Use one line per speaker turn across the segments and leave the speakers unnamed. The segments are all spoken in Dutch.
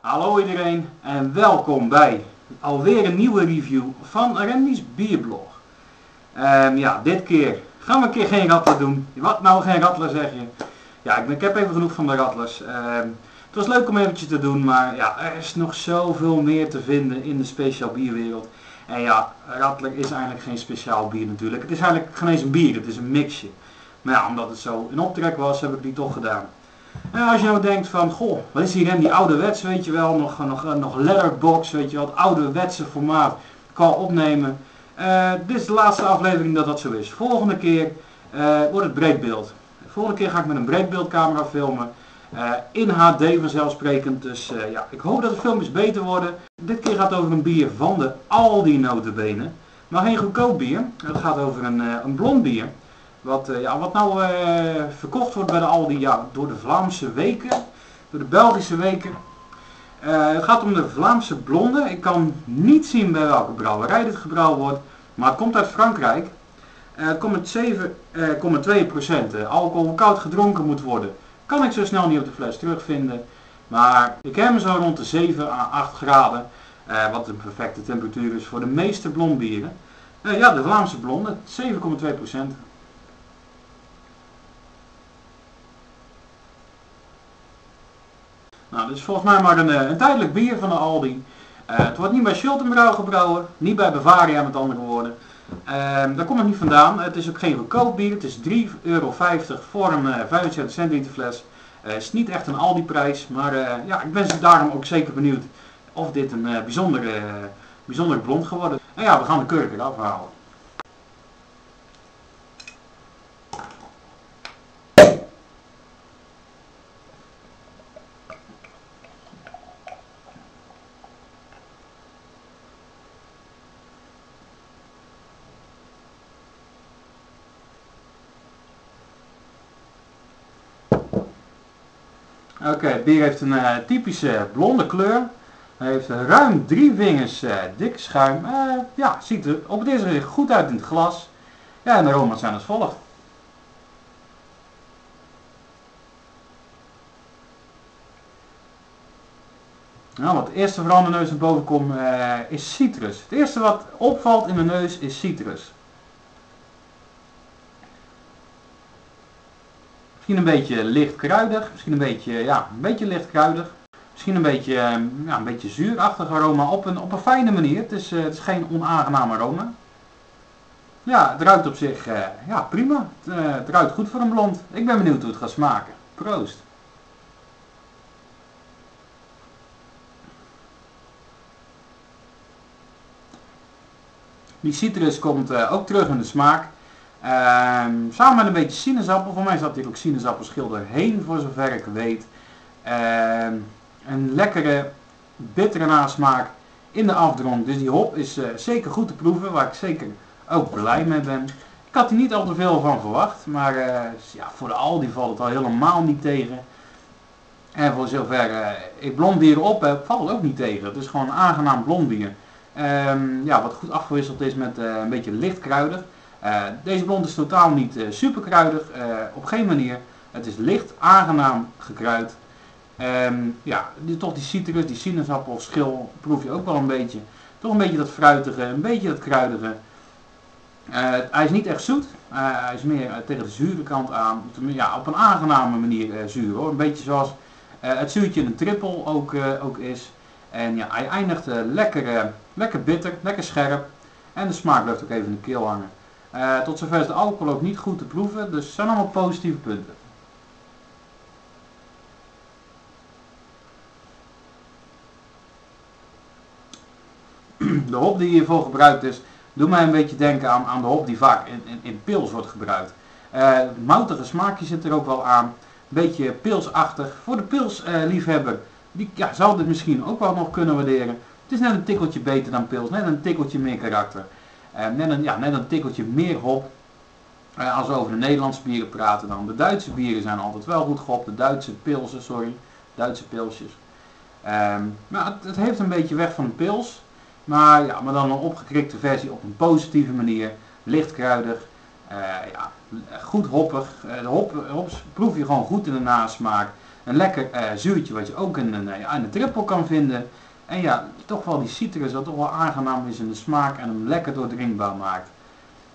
Hallo iedereen en welkom bij alweer een nieuwe review van Randy's Bierblog. Ehm, ja, dit keer gaan we een keer geen rattelen doen. Wat nou geen rattelen zeg je? Ja, ik, ik heb even genoeg van de rattlers. Ehm, het was leuk om eventjes te doen, maar ja, er is nog zoveel meer te vinden in de speciaal bierwereld. En ja, rattler is eigenlijk geen speciaal bier natuurlijk. Het is eigenlijk geen eens een bier, het is een mixje. Maar ja, omdat het zo in optrek was, heb ik die toch gedaan. En als je nou denkt van, goh, wat is hier in die ouderwets, weet je wel, nog, nog, nog letterbox, weet je wel, het ouderwetse formaat kan opnemen. Uh, dit is de laatste aflevering dat dat zo is. Volgende keer uh, wordt het breedbeeld. Volgende keer ga ik met een breedbeeldcamera filmen. Uh, in HD vanzelfsprekend. Dus ja, ik hoop dat de filmpjes beter worden. Dit keer gaat het over een bier van de Aldi notenbenen. Maar geen goedkoop bier. Het gaat over een, een blond bier. Wat, uh, ja, wat nou uh, verkocht wordt bij de Aldi ja, door de Vlaamse weken, door de Belgische weken. Uh, het gaat om de Vlaamse blonde. Ik kan niet zien bij welke brouwerij dit gebrouwen wordt, maar het komt uit Frankrijk. het komt met 7,2% alcohol koud gedronken moet worden. Kan ik zo snel niet op de fles terugvinden. Maar ik heb hem zo rond de 7 à 8 graden. wat een perfecte temperatuur is voor de meeste blondbieren. ja, de Vlaamse blonde, 7,2%. Nou, dit is volgens mij maar een, eh, een tijdelijk bier van de Aldi. Uh, het wordt niet bij Schultenbrouw gebrouwen, niet bij Bavaria met andere woorden. Uh, daar komt het niet vandaan. Het is ook geen goedkoop bier. Het is 3,50 euro voor een uh, 75 centiliter fles. Het is niet echt een Aldi prijs, maar ja, ik ben daarom ook zeker benieuwd of dit een bijzonder, bijzonder blond geworden is. En ja, we gaan de kurk eraf halen. Oké, het bier heeft een uh, typische blonde kleur. Hij heeft ruim drie vingers uh, dik schuim. Uh, ja, ziet er op deze gezicht goed uit in het glas. Ja, en de aroma's zijn als volgt. Nou, wat het eerste vooral de neus naar boven komt is citrus. Het eerste wat opvalt in de neus is citrus. Misschien een beetje licht kruidig, misschien een beetje, ja, een beetje licht kruidig. Misschien een beetje, ehm, ja, een beetje zuurachtig aroma op een, op een fijne manier. Het is, uh, het is geen onaangenaam aroma. Ja, het ruikt op zich uh, ja, prima. Het, uh, het, ruikt goed voor een blond. Ik ben benieuwd hoe het gaat smaken. Proost. Die citrus komt ook terug in de smaak. Samen met een beetje sinaasappel. Voor mij zat hier ook sinaasappelschil doorheen, voor zover ik weet. Um, een lekkere, bittere nasmaak in de afdronk. Dus die hop is uh, zeker goed te proeven, waar ik zeker ook blij mee ben. Ik had er niet al te veel van verwacht, maar uh, ja, voor de Aldi valt het al helemaal niet tegen. En voor zover uh, ik blond bier op heb, valt het ook niet tegen. Het is gewoon aangenaam blond. Um, ja, wat goed afgewisseld is met een beetje licht kruidig. Uh, deze blond is totaal niet uh, super kruidig, uh, op geen manier. Het is licht, aangenaam gekruid. Um, ja, die, toch die citrus, die sinaasappel, schil proef je ook wel een beetje. Toch een beetje dat fruitige, een beetje dat kruidige. hij is niet echt zoet, hij is meer tegen de zure kant aan. Ja, op een aangename manier zuur hoor. Een beetje zoals het zuurtje in een trippel ook, ook is. En ja, hij eindigt lekker, lekker bitter, lekker scherp. En de smaak blijft ook even in de keel hangen. Uh, tot zover is de alcohol ook niet goed te proeven, dus zijn allemaal positieve punten. De hop die hiervoor gebruikt is, doet mij een beetje denken aan, aan de hop die vaak in, in, pils wordt gebruikt. Uh, moutige smaakje zit er ook wel aan, een beetje pilsachtig. Voor de pilsliefhebber, die ja, zou dit misschien ook wel nog kunnen waarderen. Het is net een tikkeltje beter dan pils, net een tikkeltje meer karakter. Uh, net, een, ja, net een tikkeltje meer hop. Uh, als we over de Nederlandse bieren praten dan. De Duitse bieren zijn altijd wel goed gehop. De Duitse pilsen, sorry. Duitse pilsjes. Um, maar het, heeft een beetje weg van een pils. Maar, ja, maar dan een opgekrikte versie op een positieve manier. Licht kruidig. Uh, ja, goed hoppig. de hop, proef je gewoon goed in de nasmaak. Een lekker zuurtje wat je ook in, in, in de trippel kan vinden. En ja, toch wel die citrus wat toch wel aangenaam is in de smaak en hem lekker doordrinkbaar maakt.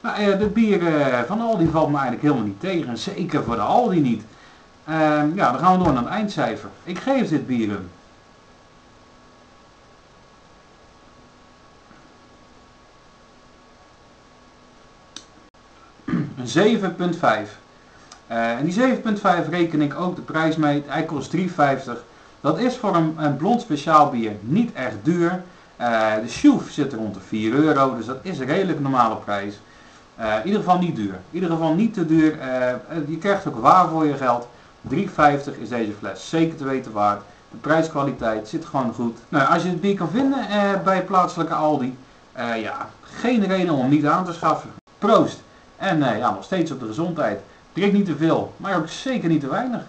Maar uh, de bier uh, van Aldi valt me eigenlijk helemaal niet tegen. Zeker voor de Aldi niet. Uh, ja, dan gaan we door naar het eindcijfer. Ik geef dit bier een. Een 7,5. en die 7,5 reken ik ook de prijs mee. Hij kost 3,50. Dat is voor een, blond speciaal bier niet echt duur. Uh, de Schuf zit rond de 4 euro, dus dat is een redelijk normale prijs. Uh, in ieder geval niet duur. In ieder geval niet te duur. Uh, je krijgt ook waar voor je geld. 3,50 is deze fles zeker te weten waard. De prijskwaliteit zit gewoon goed. Nou, als je het bier kan vinden bij plaatselijke Aldi, ja, geen reden om niet aan te schaffen. Proost! En ja, nog steeds op de gezondheid. Drink niet te veel, maar ook zeker niet te weinig.